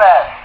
Christmas.